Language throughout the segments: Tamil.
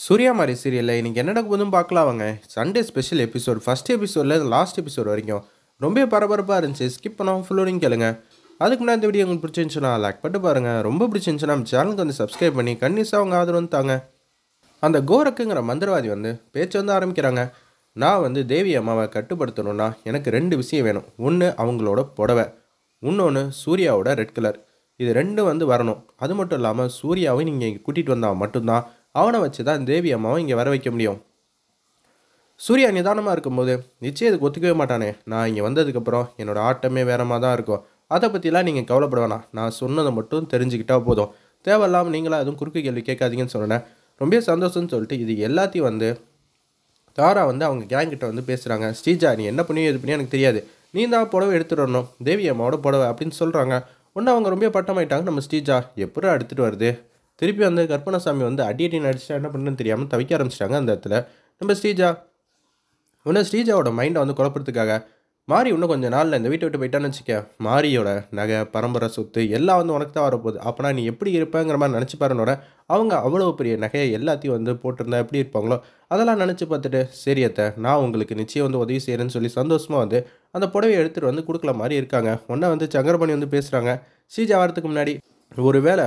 சூர்யா மாதிரி சீரியலில் இன்றைக்கி என்ன நடக்க போதும் பார்க்கலாம் வாங்க. சண்டே ஸ்பெஷல் எபிசோட் ஃபஸ்ட் எபிசோடில் லாஸ்ட் எபிசோட் வரைக்கும். ரொம்ப பரபரப்பாக இருந்துச்சு. ஸ்கிப் பண்ணாமல் ஃபுல்லோடையும் கேளுங்க. அதுக்கு முன்னாடி இந்த வீடியோ உங்களுக்கு பிடிச்சிருந்துச்சுன்னா லைக் பண்ணிட்டு பாருங்கள் ரொம்ப பிடிச்சிருந்துச்சுன்னா நம்ம சேனலுக்கு வந்து சப்ஸ்கிரைப் பண்ணி கன்னிஸாக அவங்க ஆதரவு வந்து தாங்க. அந்த கோரக்குங்கிற மந்திரவாதி வந்து பேச்சு வந்து ஆரம்பிக்கிறாங்க. நான் வந்து தேவி அம்மாவை கட்டுப்படுத்தணும்னா எனக்கு ரெண்டு விஷயம் வேணும். ஒன்று அவங்களோட புடவை. இன்னொன்று சூர்யாவோட ரெட் கலர் இது ரெண்டும் வந்து வரணும். அது மட்டும் இல்லாமல் சூர்யாவை நீங்கள் இங்கே கூட்டிகிட்டு வந்தால் மட்டும்தான் அவனை வச்சு தான் தேவி அம்மாவை இங்கே வர வைக்க முடியும். சூர்யா நிதானமாக இருக்கும்போது நிச்சயம் இதுக்கு ஒத்துக்கவே மாட்டானே. நான் இங்கே வந்ததுக்கப்புறம் என்னோட ஆட்டமே வேறமாக தான் இருக்கும். அதை பற்றிலாம் நீங்கள் கவலைப்பட வேணாம். நான் சொன்னதை மட்டும் தெரிஞ்சுக்கிட்டா போதும். தேவையில்லாமல் நீங்களாக எதுவும் குறுக்கு கேள்வி கேட்காதீங்கன்னு சொன்னேன். ரொம்ப சந்தோஷம்னு சொல்லிட்டு இது எல்லாத்தையும் வந்து தாரா வந்து அவங்க கேங்கிட்ட வந்து பேசுகிறாங்க ஸ்ரீஜா நீ என்ன பண்ணியோ இது பண்ணியோ எனக்கு தெரியாது. நீ தான் புடவை எடுத்துகிட்டு வரணும். தேவி அம்மாவோட புடவை அப்படின்னு சொல்கிறாங்க ஒன்று அவங்க ரொம்ப பட்டமாயிட்டாங்க நம்ம ஸ்ரீஜா. எப்படா எடுத்துகிட்டு வருது? திருப்பி வந்து கற்பனாசாமி வந்து அடி அடி நடிச்சா என்ன பண்ணுன்னு தெரியாமல் தவிக்க ஆரம்பிச்சிட்டாங்க அந்த இடத்துல. நம்ம ஸ்ரீஜா உன்ன ஸ்ரீஜாவோட மைண்டை வந்து குழப்பறதுக்காக மாறி இன்னும் கொஞ்சம் நாளில் இந்த வீட்டை விட்டு போயிட்டான்னு வச்சுக்க. மாரியோட நகை பரம்பரை சொத்து எல்லாம் வந்து உனக்கு தான் வரப்போகுது. அப்போனா நீ எப்படி இருப்பேங்கிற மாதிரி நினச்சி பாருனோட அவங்க அவ்வளோ பெரிய நகையை எல்லாத்தையும் வந்து போட்டிருந்தா எப்படி இருப்பாங்களோ அதெல்லாம் நினச்சி பார்த்துட்டு சரி அத்தை நான் உங்களுக்கு நிச்சயம் வந்து உதவி செய்கிறேன்னு சொல்லி சந்தோஷமாக வந்து அந்த புடவையை எடுத்துகிட்டு வந்து கொடுக்கல மாதிரி இருக்காங்க. ஒன்றா வந்து சங்கரமணி வந்து பேசுகிறாங்க ஸ்ரீஜா வரத்துக்கு முன்னாடி ஒரு வேளை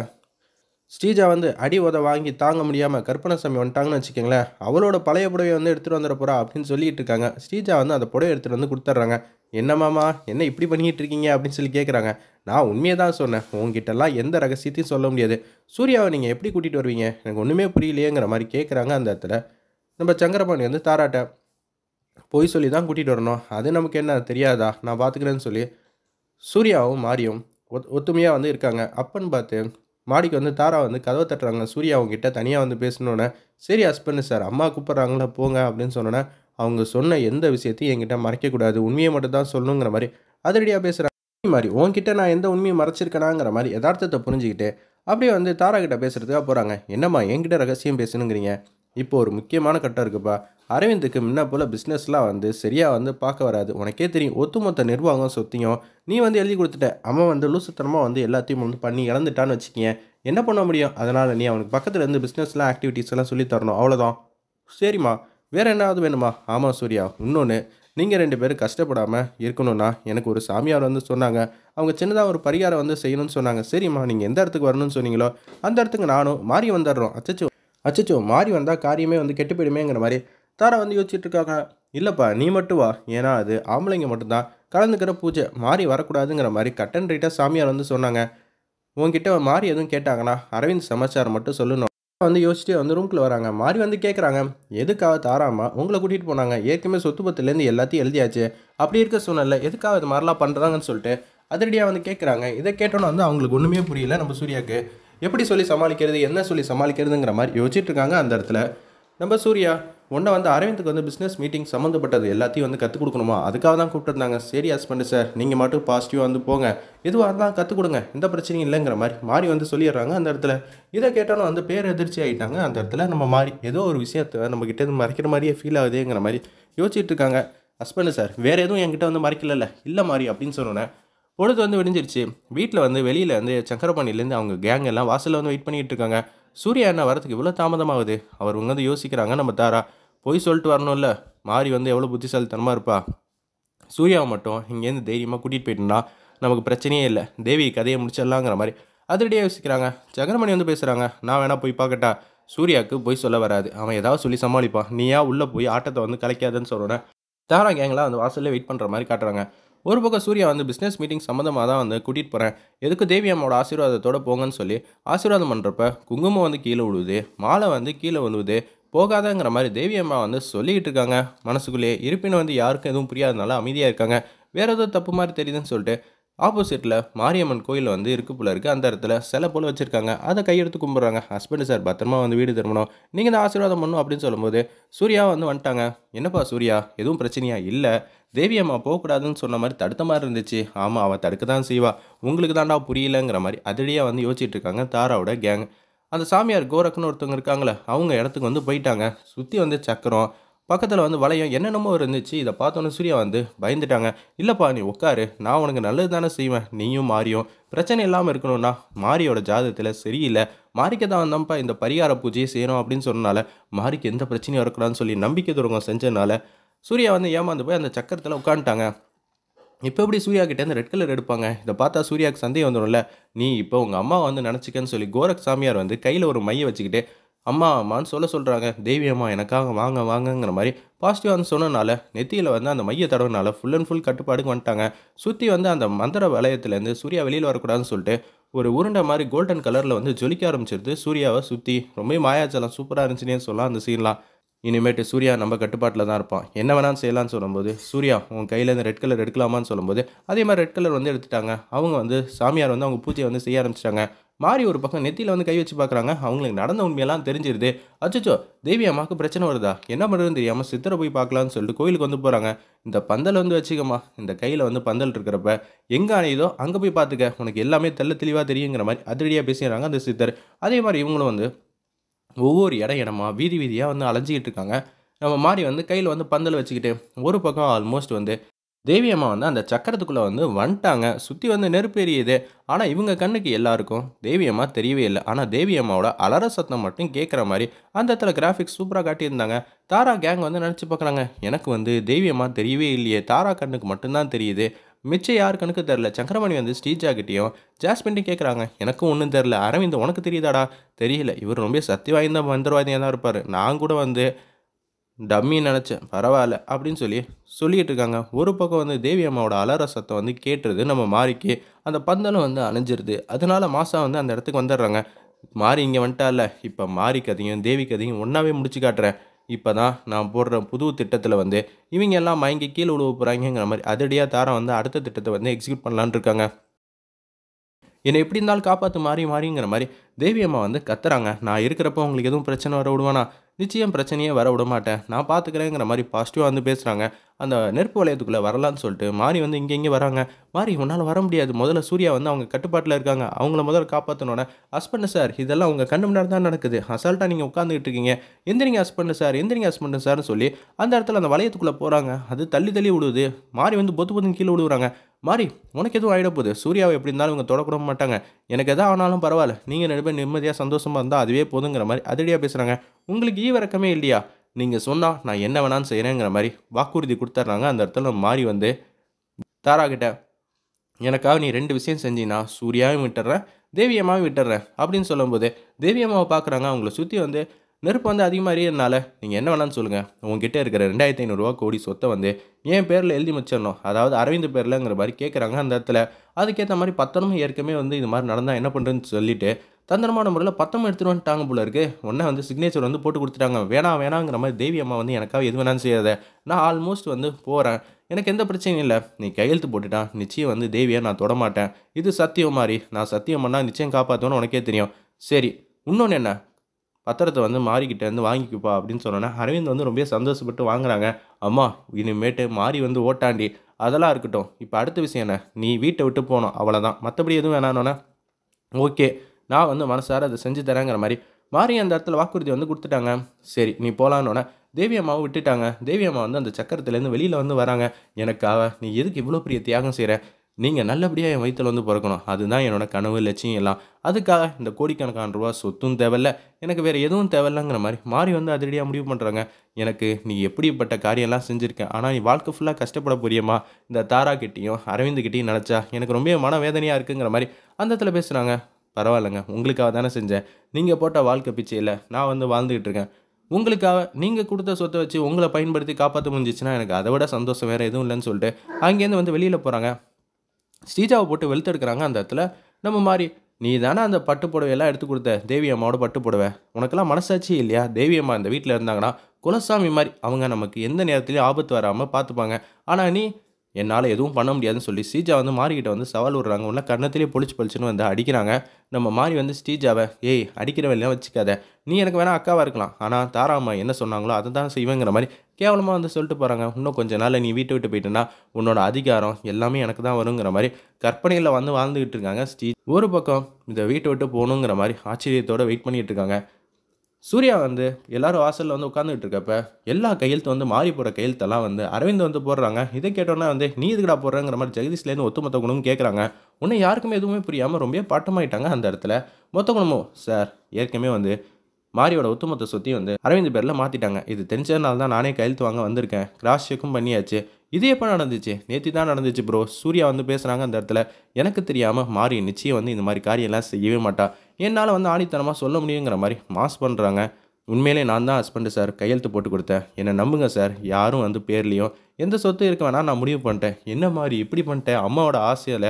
ஸ்ரீஜா வந்து அடி உத வாங்கி தாங்க முடியாமல் கற்பனசாமி வந்துட்டாங்கன்னு வச்சுக்கோங்களேன். அவளோட பழைய புடவையை வந்து எடுத்துகிட்டு வந்துட போகிறா அப்படின்னு சொல்லிட்டு இருக்காங்க. ஸ்ரீஜா வந்து அந்த புடவை எடுத்துகிட்டு வந்து கொடுத்துட்றாங்க. என்ன மாமா என்ன இப்படி பண்ணிட்டு இருக்கீங்க? அப்படின்னு சொல்லி கேட்குறாங்க நான் உண்மையை தான் சொன்னேன். உங்ககிட்டலாம் எந்த ரகசியத்தையும் சொல்ல முடியாது. சூர்யாவை நீங்கள் எப்படி கூட்டிகிட்டு வருவீங்க? எனக்கு ஒன்றுமே புரியலையேங்கிற மாதிரி கேட்குறாங்க அந்த இடத்துல. நம்ம சங்கரபாணி வந்து தாராட்ட பொய் சொல்லி தான் கூட்டிகிட்டு வரணும். அது நமக்கு என்ன தெரியாதா? நான் பார்த்துக்கிறேன்னு சொல்லி. சூர்யாவும் மாரியும் ஒத் ஒத்துமையாக வந்து இருக்காங்க. அப்பன்னு பார்த்து மாடிக்கு வந்து தாரா வந்து கதவை தட்டுறாங்க. சூர்யா அவங்ககிட்ட தனியாக வந்து பேசணுன்னே சரி ஹஸ்பண்ட் சார் அம்மா கூப்பிட்றாங்களா போங்க அப்படின்னு சொன்னோன்னே அவங்க சொன்ன எந்த விஷயத்தையும் என்கிட்ட மறைக்கக்கூடாது. உண்மையை மட்டும் தான் சொல்லணுங்கிற மாதிரி அதிரடியாக பேசுகிறாங்க மாதிரி உன்கிட்ட நான் எந்த உண்மையை மறைச்சிருக்கேனாங்கிற மாதிரி யதார்த்தத்தை புரிஞ்சுக்கிட்டு அப்படியே வந்து தாரா கிட்ட பேசுகிறதுக்காக போகிறாங்க என்னம்மா என்கிட்ட ரகசியம் பேசணுங்கிறீங்க? இப்போ ஒரு முக்கியமான கட்டம் இருக்குப்பா. அரவிந்துக்கு முன்ன போல் பிஸ்னஸ்லாம் வந்து சரியாக வந்து பார்க்க வராது. உனக்கே தெரியும் ஒத்துமொத்த நிர்வாகம் சொத்தியும் நீ வந்து எழுதி கொடுத்துட்ட. அவன் வந்து லூசுத்தனமாக வந்து எல்லாத்தையும் வந்து பண்ணி இழந்துட்டான்னு வச்சுக்கிங்க என்ன பண்ண முடியும்? அதனால் நீ அவனுக்கு பக்கத்தில் இருந்து பிஸ்னஸ்லாம் ஆக்டிவிட்டீஸ் எல்லாம் சொல்லி தரணும். அவ்வளோதான் சரிம்மா. வேறு என்னாவது வேணுமா? ஆமாம் சூர்யா. இன்னொன்று நீங்கள் ரெண்டு பேரும் கஷ்டப்படாமல் இருக்கணும்னா எனக்கு ஒரு சாமியார் வந்து சொன்னாங்க. அவங்க சின்னதாக ஒரு பரிகாரம் வந்து செய்யணும்னு சொன்னாங்க. சரிம்மா நீங்கள் எந்த இடத்துக்கு வரணும்னு சொன்னீங்களோ அந்த இடத்துக்கு நானும் மாறி வந்துடுறோம். அச்சச்சோ. அச்சச்சோ மாறி வந்தால் காரியமே வந்து கெட்டு போயிடுமேங்கிற மாதிரி தாரா வந்து யோசிச்சுட்டு இருக்காங்க இல்லைப்பா நீ மட்டும் வா. ஏன்னா அது ஆம்பளைங்க மட்டும்தான். கலந்துக்கிற பூஜை மாறி வரக்கூடாதுங்கிற மாதிரி கட்டன் ரைட்டாக சாமியார் வந்து சொன்னாங்க. உங்ககிட்ட மாறி எதுவும் கேட்டாங்கன்னா அரவிந்த் சமாச்சாரம் மட்டும் சொல்லணும். வந்து யோசிச்சுட்டு வந்து ரூம்குள்ளே வராங்க. மாறி வந்து கேட்குறாங்க எதுக்காக தாராமா உங்களை கூட்டிகிட்டு போனாங்க. ஏற்கனவே சொத்து பத்துலேருந்து எல்லாத்தையும் எழுதியாச்சு. அப்படி இருக்க சூழ்நிலை எதுக்காக இது மாதிரிலாம் பண்ணுறாங்கன்னு சொல்லிட்டு அதிரடியாக வந்து கேட்குறாங்க இதை கேட்டோன்னு வந்து அவங்களுக்கு ஒன்றுமே புரியல. நம்ம சூர்யாவுக்கு எப்படி சொல்லி சமாளிக்கிறது என்ன சொல்லி சமாளிக்கிறதுங்கிற மாதிரி யோசிச்சுட்டு இருக்காங்க அந்த இடத்துல. நம்ம சூர்யா உன்னை வந்து அரவிந்துக்கு வந்து பிஸ்னஸ் மீட்டிங் சம்மந்தப்பட்டது எல்லாத்தையும் வந்து கற்றுக் கொடுக்கணுமா? அதுக்காக தான் கூப்பிட்டுருந்தாங்க. சரி ஹஸ்பண்டு சார் நீங்கள் மட்டும் பாசிட்டிவாக வந்து போங்க. எதுவாக இருந்தால் கற்றுக் கொடுங்க. எந்த பிரச்சனையும் இல்லைங்கிற மாதிரி மாறி வந்து சொல்லிடுறாங்க அந்த இடத்துல. இதை கேட்டாலும் வந்து பேர் எதிர்ச்சி ஆகிட்டாங்க அந்த இடத்துல நம்ம மாறி ஏதோ ஒரு விஷயத்தை நம்ம கிட்டே இருந்து மறைக்கிற மாதிரியே ஃபீல் ஆகுதுங்கிற மாதிரி யோசிச்சுட்டு இருக்காங்க. ஹஸ்பண்டு சார் வேறு எதுவும் என்கிட்ட வந்து மறைக்கல இல்லை மாறி அப்படின்னு சொன்னோன்னே பொழுது வந்து விடிஞ்சிருச்சு. வீட்டில் வந்து வெளியில் வந்து சங்கரபாணிலேருந்து அவங்க கேங் எல்லாம் வாசலில் வந்து வெயிட் பண்ணிகிட்டு இருக்காங்க. சூர்யா என்ன வரதுக்கு இவ்வளோ தாமதமாகுது? அவர் வந்து யோசிக்கிறாங்க நம்ம தாரா. போய் சொல்லிட்டு வரணும்ல? மாறி வந்து எவ்வளோ புத்திசாலித்தனமாக இருப்பா? சூர்யாவை மட்டும் இங்கேருந்து தைரியமாக கூட்டிகிட்டு போயிட்டுனா நமக்கு பிரச்சனையே இல்லை. தேவி கதையை முடிச்சிடலாங்கிற மாதிரி அதிரடியாக யோசிக்கிறாங்க. சக்கரமணி வந்து பேசுகிறாங்க நான் வேணால் போய் பார்க்கட்டா? சூர்யாவுக்கு போய் சொல்ல வராது. அவன் ஏதாவது சொல்லி சமாளிப்பான். நீயா உள்ளே போய் ஆட்டத்தை வந்து கலைக்காதுன்னு சொல்கிறேன் தாரா கேங்கெலாம் அந்த வாசலில் வெயிட் பண்ணுற மாதிரி காட்டுறாங்க. ஒரு பக்கம் சூர்யா வந்து பிஸ்னஸ் மீட்டிங் சம்மந்தமாக தான் வந்து கூட்டிகிட்டு போகிறேன் எதுக்கு தேவி அம்மாவோட ஆசீர்வாதத்தோடு போங்கன்னு சொல்லி ஆசீர்வாதம் பண்ணுறப்ப குங்குமம் வந்து கீழே விழுவுது மாலை வந்து கீழே விழுவுது போகாதங்கிற மாதிரி தேவி அம்மா வந்து சொல்லிக்கிட்டு இருக்காங்க. மனசுக்குள்ளேயே இருப்பினும் வந்து யாருக்கும் எதுவும் புரியாதனால அமைதியாக இருக்காங்க. வேறு ஏதோ தப்பு மாதிரி தெரியுதுன்னு சொல்லிட்டு ஆப்போசிட்டில் மாரியம்மன் கோயில் வந்து இருக்கு போல இருக்குது அந்த இடத்துல சிலை போல் வச்சுருக்காங்க. அதை கையெடுத்து கும்பிட்றாங்க. ஹஸ்பண்ட் சார் பத்திரமா வந்து வீடு திரும்பணும். நீங்கள் தான் ஆசீர்வாதம் பண்ணணும் அப்படின்னு சொல்லும்போது சூர்யா வந்து வந்துட்டாங்க. என்னப்பா சூர்யா? எதுவும் பிரச்சனையா? இல்லை. தேவி அம்மா போகக்கூடாதுன்னு சொன்ன மாதிரி தடுத்த மாதிரி இருந்துச்சு. ஆமாம் அவள் தடுக்க தான் செய்வா. உங்களுக்கு தாண்டா புரியலங்கிற மாதிரி அதிரடியாக வந்து யோசிச்சுட்டு இருக்காங்க தாராவோட கேங் அந்த சாமியார் கோரக்குன்னு ஒருத்தவங்க இருக்காங்களே அவங்க இடத்துக்கு வந்து போயிட்டாங்க. சுற்றி வந்து சக்கரம் பக்கத்தில் வந்து வளையம் என்னென்னமோ இருந்துச்சு. இதை பார்த்தோன்னே சூர்யா வந்து பயந்துட்டாங்க. இல்லைப்பா நீ உட்காரு. நான் உனக்கு நல்லது தானே செய்வேன். நீயும் மாறியும். பிரச்சனை இல்லாமல் இருக்கணும்னா மாரியோட ஜாதகத்தில் சரியில்லை. மாரிக்கு தான் வந்தோம்ப்பா. இந்த பரிகார பூஜையை செய்யணும் அப்படின்னு சொன்னனால மாரிக்கு எந்த பிரச்சனையும் இருக்கக்கூடாதுன்னு சொல்லி நம்பிக்கை துறங்கம் செஞ்சனால சூர்யா வந்து ஏமாந்து போய் அந்த சக்கரத்தில் உட்காந்துட்டாங்க இப்போ எப்படி சூர்யா கிட்டேருந்து ரெட் கலர் எடுப்பாங்க? இதை பார்த்தா சூர்யாவுக்கு சந்தேகம் வந்துடும்ல. நீ இப்போ உங்கள் அம்மா வந்து நினச்சிக்கன்னு சொல்லி கோரக் சாமியார் வந்து கையில் ஒரு மையை வச்சுக்கிட்டு அம்மா அம்மான்னு சொல்ல சொல்கிறாங்க தேவி அம்மா எனக்காக வாங்க வாங்கங்கிற மாதிரி பாசிட்டிவாக வந்து சொன்னனால நெத்தியில் வந்து அந்த மைய தடவுனால ஃபுல் அண்ட் ஃபுல் கட்டுப்பாடுக்கு வந்துட்டாங்க. சுற்றி வந்து அந்த மந்திர வளையத்துலேருந்து சூர்யா வெளியில் வரக்கூடாதுன்னு சொல்லிட்டு ஒரு உருண்டை மாதிரி கோல்டன் கலரில் வந்து ஜொலிக்க ஆரம்பிச்சிருது சூர்யாவை சுற்றி ரொம்ப மாயாச்சலம் சூப்பராக இருந்துச்சுன்னே சொல்லலாம் அந்த சீன்லாம் இனிமேட்டு சூர்யா நம்ம கட்டுப்பாட்டில் தான் இருப்பான். என்ன வேணாலும் செய்யலாம்னு சொல்லும்போது சூர்யா உன் கையிலேருந்து ரெட் கலர் எடுக்கலாமான்னு சொல்லும்போது அதே மாதிரி ரெட் கலர் வந்து எடுத்துட்டாங்க. அவங்க வந்து சாமியார் வந்து அவங்க பூஜையை வந்து செய்ய ஆரம்பிச்சிட்டாங்க. மாறி ஒரு பக்கம் நெத்தியில் வந்து கை வச்சு பார்க்குறாங்க. அவங்களுக்கு நடந்த உண்மையெல்லாம் தெரிஞ்சிருது. அச்சச்சோ தேவி அம்மாவுக்கு பிரச்சனை வருதா? என்ன பண்ணுறதுன்னு தெரியாமல் சித்தரை போய் பார்க்கலான்னு சொல்லிட்டு கோயிலுக்கு வந்து போகிறாங்க இந்த பந்தல் வந்து வச்சுக்கம்மா. இந்த கையில் வந்து பந்தல் இருக்கிறப்ப எங்கே அணையுதோ அங்கே போய் பார்த்துக்க. உனக்கு எல்லாமே தெள்ள தெளிவாக தெரியுங்கிற மாதிரி அதிரடியாக பேசிடுறாங்க அந்த சித்தர். அதே மாதிரி இவங்களும் வந்து ஒவ்வொரு இடம் இடமா வீதி வீதியாக வந்து அலைஞ்சிக்கிட்டு இருக்காங்க. நம்ம மாறி வந்து கையில் வந்து பந்தல் வச்சுக்கிட்டு ஒரு பக்கம் ஆல்மோஸ்ட் வந்து தேவி அம்மா வந்து அந்த சக்கரத்துக்குள்ளே வந்து வந்துட்டாங்க. சுற்றி வந்து நெருப்பு எரியுது. ஆனால் இவங்க கண்ணுக்கு எல்லாருக்கும் தேவி அம்மா தெரியவே இல்லை. ஆனால் தேவி அம்மாவோட அலற சத்தம் மட்டும் கேட்குற மாதிரி அந்த இடத்துல கிராஃபிக்ஸ் சூப்பராக காட்டியிருந்தாங்க. தாரா கேங் வந்து நினச்சி பார்க்குறாங்க. எனக்கு வந்து தேவி அம்மா தெரியவே இல்லையே. தாரா கண்ணுக்கு மட்டும்தான் தெரியுது. மிச்சம் யார் கணக்கு தெரில சங்கரமணி வந்து ஸ்ரீஜா கிட்டேயும் ஜாஸ்மின்ட்டையும் கேட்குறாங்க எனக்கும் ஒன்றும் தெரில அரவிந்த் உனக்கு தெரியுதாடா? தெரியல. இவர் ரொம்ப சக்தி வாய்ந்த மந்திரவாதியாக தான் இருப்பார். நான் கூட வந்து டம்மி நினச்சேன். பரவாயில்ல. அப்படின்னு சொல்லி சொல்லிட்டு இருக்காங்க. ஒரு பக்கம் வந்து தேவி அம்மாவோட அலார சத்தம் வந்து கேட்டுருது நம்ம மாறிக்கு அந்த பந்தலும் வந்து அணைஞ்சிருது. அதனால மாசா வந்து அந்த இடத்துக்கு வந்துடுறாங்க. மாறி இங்கே வந்துட்டால இப்போ மாறி கதையும் தேவி கதையும் ஒன்றாவே முடிச்சு காட்டுறேன். இப்போ தான் நான் போடுற புது திட்டத்தில் வந்து இவங்க எல்லாம் மயங்கி கீழே விழுவ போகிறாங்கிற மாதிரி அதிரடியாக தாரம் வந்து அடுத்த திட்டத்தை வந்து எக்ஸிக்யூட் பண்ணலான்னு இருக்காங்க. என்னை எப்படி இருந்தாலும் காப்பாற்று மாறி மாறிங்கிற மாதிரி தேவி அம்மா வந்து கத்துறாங்க. நான் இருக்கிறப்ப உங்களுக்கு எதுவும் பிரச்சனை வர விடுவானா? நிச்சயம் பிரச்சனையே வர விட மாட்டேன். நான் பார்த்துக்கிறேங்கிற மாதிரி பாசிட்டிவாக வந்து பேசுகிறாங்க அந்த நெருப்பு வளையத்துக்குள்ளே வரலான்னு சொல்லிட்டு மாறி வந்து இங்கே இங்கே வராங்க. மாறி உன்னால் வர முடியாது. முதல்ல சூர்யா வந்து அவங்க கட்டுப்பாட்டில் இருக்காங்க. அவங்கள முதல்ல காப்பாற்றணுன்னே ஹஸ்பண்ட் சார் இதெல்லாம் உங்கள் கண்ணு முன்னாடி தான் நடக்குது. அசால்ட்டாக நீங்கள் உட்காந்துக்கிட்டு இருக்கீங்க. எந்திரிங்க ஹஸ்பண்ட் சார் எந்திரிங்க ஹஸ்பண்ட் சார்னு சொல்லி அந்த இடத்துல அந்த வளையத்துக்குள்ளே போகிறாங்க அது தள்ளி தள்ளி விடுது. மாறி வந்து பொத்து பொத்துன்னு கீழே விடுறாங்க மாறி உனக்கு எதுவும் ஆகிட போகுது? சூர்யாவை எப்படி இருந்தாலும் இவங்க தொடக்கூட மாட்டாங்க. எனக்கு எதாவது ஆனாலும் பரவாயில்ல. நீங்கள் ரெண்டு பேர் நிம்மதியாக சந்தோஷமாக இருந்தால் அதுவே போதுங்கிற மாதிரி அதிரடியாக பேசுகிறாங்க உங்களுக்கு ஈவிறக்கமே இல்லையா? நீங்கள் சொன்னால் நான் என்ன வேணாலும் செய்கிறேங்கிற மாதிரி வாக்குறுதி கொடுத்துட்றாங்க அந்த இடத்துல மாறி வந்து தாராகிட்ட எனக்காக நீ ரெண்டு விஷயம் செஞ்சினா சூர்யாவையும் விட்டுறேன் தேவியம்மாவும் விட்டுறேன் அப்படின்னு சொல்லும்போது தேவியம்மாவை பார்க்குறாங்க. அவங்கள சுற்றி வந்து நெருப்பு வந்து அதிகமாக எரியறனால நீங்கள் என்ன வேணாலும் சொல்லுங்கள் உங்ககிட்ட இருக்கிற ரெண்டாயிரத்தி ஐநூறுரூவா கோடி சொத்தை வந்து என் பேரில் எழுதி முடிச்சிடணும். அதாவது அரவிந்த் பேர்லங்கிற மாதிரி கேட்குறாங்க அந்த இடத்துல. அதுக்கேற்ற மாதிரி பத்தனமும் ஏற்கனவே வந்து இது மாதிரி நடந்தால் என்ன பண்ணுறதுன்னு சொல்லிட்டு தந்திரமான முறையில் பத்தமும் எடுத்துகிட்டு வந்துட்டாங்க போல இருக்கு. உடனே வந்து சிக்னேச்சர் வந்து போட்டு கொடுத்துட்டாங்க. வேணாம் வேணாங்கிற மாதிரி தேவி அம்மா வந்து எனக்காக எது வேணாலும் செய்யாத. நான் ஆல்மோஸ்ட் வந்து போகிறேன் எனக்கு எந்த பிரச்சனையும் இல்லை. நீ கையெழுத்து போட்டுட்டான் நிச்சயம் வந்து தேவியை நான் தொடமாட்டேன் இது சத்தியம் மாதிரி நான் சத்தியம் பண்ணால் நிச்சயம் காப்பாற்றுவேன்னு உனக்கே தெரியும். சரி இன்னொன்று என்ன? பத்திரத்தை வந்து மாறிக்கிட்ட வந்து வாங்கிக்குப்பா அப்படின்னு சொன்னோன்னே அரவிந்த் வந்து ரொம்ப சந்தோஷப்பட்டு வாங்குறாங்க. அம்மா இனிமேட்டு மாறி வந்து ஓட்டாண்டி. அதெல்லாம் இருக்கட்டும். இப்போ அடுத்த விஷயம் என்ன? நீ வீட்டை விட்டு போகணும். அவ்வளோதான் மற்றபடி எதுவும் வேணானோன்னே ஓகே. நான் வந்து மனசார அதை செஞ்சு தரேங்கிற மாதிரி மாறி அந்த இடத்துல வாக்குறுதி வந்து கொடுத்துட்டாங்க. சரி நீ போகலான்னொன்னே தேவி அம்மாவை விட்டுட்டாங்க. தேவி அம்மா வந்து அந்த சக்கரத்துலேருந்து வெளியில் வந்து வராங்க. எனக்காக நீ எதுக்கு இவ்வளோ பெரிய தியாகம் செய்கிற நீங்கள் நல்லபடியாக என் வயிற்றில் வந்து பிறக்கணும். அதுதான் என்னோடய கனவு லட்சியம் எல்லாம். அதுக்காக இந்த கோடிக்கணக்கான ரூபா சொத்தும் தேவையில்ல. எனக்கு வேறு எதுவும் தேவையில்லைங்கிற மாதிரி மாறி வந்து அதிரடியாக முடிவு பண்ணுறாங்க எனக்கு நீ எப்படிப்பட்ட காரியம்லாம் செஞ்சுருக்கேன் ஆனால் நீ வாழ்க்கை ஃபுல்லாக கஷ்டப்பட புரியுமா இந்த தாரா கிட்டேயும் அரவிந்த் கிட்டேயும் நினச்சா எனக்கு ரொம்ப மனவேதனையாக இருக்குங்கிற மாதிரி அந்த இடத்துல பேசுகிறாங்க பரவாயில்லைங்க. உங்களுக்காக தானே செஞ்சேன். நீங்கள் போட்ட வாழ்க்கை பிச்சையில் நான் வந்து வாழ்ந்துக்கிட்டு இருக்கேன். உங்களுக்காக நீங்கள் கொடுத்த சொத்தை வச்சு உங்களை பயன்படுத்தி காப்பாற்ற முடிஞ்சிச்சுன்னா எனக்கு அதை விட சந்தோஷம் வேறு எதுவும் இல்லைன்னு சொல்லிட்டு அங்கேருந்து வந்து வெளியில் போகிறாங்க ஸ்ரீஜாவை போட்டு வெளுத்தெடுக்கிறாங்க அந்த இடத்துல. நம்ம மாதிரி நீ தானே அந்த பட்டு புடவையெல்லாம் எடுத்து கொடுத்த? தேவி அம்மாவோட பட்டு புடவை. உனக்கெல்லாம் மனசாட்சி இல்லையா? தேவி அம்மா இந்த வீட்டில் இருந்தாங்கன்னா குலசாமி மாதிரி அவங்க நமக்கு எந்த நேரத்துலையும் ஆபத்து வராமல் பார்த்துப்பாங்க. ஆனால் நீ என்னால் எதுவும் பண்ண முடியாதுன்னு சொல்லி ஸ்ரீஜா வந்து மாறிக்கிட்ட வந்து சவால் விடுறாங்க. உள்ள கன்னத்திலே பொழிச்சு பொழிச்சுன்னு வந்து அடிக்கிறாங்க. நம்ம மாறி வந்து ஸ்ரீஜாவை ஏய் அடிக்கிறவெல்லாம் வச்சுக்காத. நீ எனக்கு வேணால் அக்காவாக இருக்கலாம். ஆனால் தாராம்மா என்ன சொன்னாங்களோ அதை தான் செய்வேங்கிற மாதிரி கேவலமாக வந்து சொல்லிட்டு போகிறாங்க இன்னும் கொஞ்ச நாள் நீ வீட்டை விட்டு போயிட்டேன்னா உன்னோட அதிகாரம் எல்லாமே எனக்கு தான் வருங்கிற மாதிரி கற்பனையில் வந்து வாழ்ந்துக்கிட்டு இருக்காங்க ஸ்ரீ ஒரு பக்கம் இந்த வீட்டை விட்டு போகணுங்கிற மாதிரி ஆச்சரியத்தோடு வெயிட் பண்ணிகிட்டு இருக்காங்க. சூர்யா வந்து எல்லாரும் வாசலில் வந்து உட்காந்துட்டு இருக்கப்ப எல்லா கையெழுத்து வந்து மாறி போகிற கையெழுத்தெல்லாம் வந்து அரவிந்த் வந்து போடுறாங்க. இதை கேட்டோன்னா வந்து நீ இதுக்கடா போடுறங்கிற மாதிரி ஜெகதீஷ்லேருந்து ஒத்துமொத்த குணமும் கேட்குறாங்க உன்னை யாருக்குமே எதுவுமே புரியாமல் ரொம்ப பாட்டமாயிட்டாங்க அந்த இடத்துல. மொத்த குணமும் சார் ஏற்கனவே வந்து மாரியோட ஒத்துமொத்த சுற்றி வந்து அரவிந்த் பேரில் மாற்றிட்டாங்க இது தெரிஞ்சதுனால தான் நானே கையெழுத்து வாங்க வந்திருக்கேன். கிராஸ் செக்கும் பண்ணியாச்சு. இது எப்போ நடந்துச்சு? நேற்று தான் நடந்துச்சு ப்ரோ சூர்யா வந்து பேசுகிறாங்க அந்த இடத்துல. எனக்கு தெரியாமல் மாறி நிச்சயம் வந்து இந்த மாதிரி காரியம்லாம் செய்யவே மாட்டா. என்னால் வந்து ஆணித்தனமாக சொல்ல முடியுங்கிற மாதிரி மாஸ் பண்ணுறாங்க உண்மையிலே நான் தான் ஹஸ்பண்டு சார் கையெழுத்து போட்டு கொடுத்தேன். என்னை நம்புங்க சார் யாரும் வந்து பேர்லேயும் எந்த சொத்து இருக்க வேணால் நான் முடிவு பண்ணிட்டேன். என்ன மாதிரி இப்படி பண்ணிட்டேன்? அம்மாவோட ஆசையில்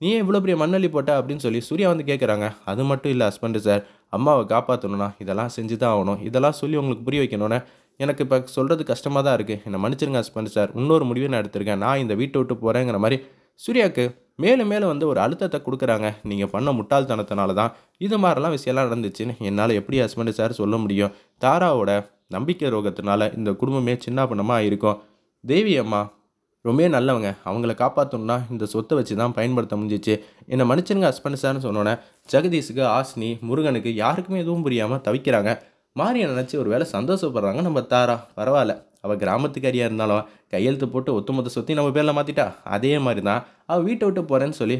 நீ ஏன் இவ்வளோ பெரிய மண்ணள்ளி போட்ட? அப்படின்னு சொல்லி சூர்யா வந்து கேட்குறாங்க அது மட்டும் இல்லை ஹஸ்பண்டு சார் அம்மாவை காப்பாற்றணும்னா இதெல்லாம் செஞ்சு தான் ஆகணும். இதெல்லாம் சொல்லி உங்களுக்கு புரிய வைக்கணும்னு எனக்கு இப்போ சொல்கிறது கஷ்டமாக தான் இருக்குது என்னை மன்னிச்சிருங்க ஹஸ்பண்ட் சார் இன்னொரு முடிவு நான் எடுத்திருக்கேன். நான் இந்த வீட்டை விட்டு போகிறேங்கிற மாதிரி சூர்யாவுக்கு மேலும் மேலும் வந்து ஒரு அழுத்தத்தை கொடுக்குறாங்க. நீங்கள் பண்ண முட்டாள்தனத்தினால தான் இது மாதிரிலாம் விஷயம்லாம் நடந்துச்சுன்னு என்னால் எப்படி ஹஸ்பண்டு சார் சொல்ல முடியும்? தாராவோட நம்பிக்கை ரோகத்தினால இந்த குடும்பமே சின்ன பண்ணமாக இருக்கும். தேவி அம்மா ரொம்ப நல்லவங்க. அவங்கள காப்பாற்றணும்னா இந்த சொத்தை வச்சு தான் பயன்படுத்த முடிஞ்சிச்சு. என்னை மன்னிச்சிருங்க ஹஸ்பண்ட் சார்னு சொன்னோன்னே ஜெகதீஷுக்கு ஆஸ்னி முருகனுக்கு யாருக்குமே எதுவும் புரியாமல் தவிக்கிறாங்க. மாரியை நினச்சி ஒரு வேளை சந்தோஷப்படுறாங்க நம்ம தாரா. பரவாயில்ல. அவள் கிராமத்துக்காரியாக இருந்தாலும் கையெழுத்து போட்டு ஒத்துமொத்த சுற்றி நம்ம பேரில் மாற்றிட்டா அதே மாதிரி தான் அவள் வீட்டை விட்டு போகிறேன்னு சொல்லி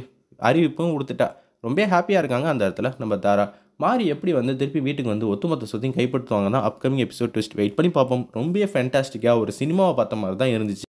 அறிவிப்பும் கொடுத்துட்டா. ரொம்ப ஹாப்பியாக இருக்காங்க அந்த இடத்துல நம்ம தாரா. மாறி எப்படி வந்து திருப்பி வீட்டுக்கு வந்து ஒத்துமொத்த சொத்தையும் கைப்பற்றுவாங்கன்னா அப்கமிங் எபிசோட் ட்விஸ்ட் வெயிட் பண்ணி பார்ப்போம். ரொம்ப ஃபேண்டாஸ்டிக்காக ஒரு சினிமாவை பார்த்த மாதிரி தான் இருந்துச்சு.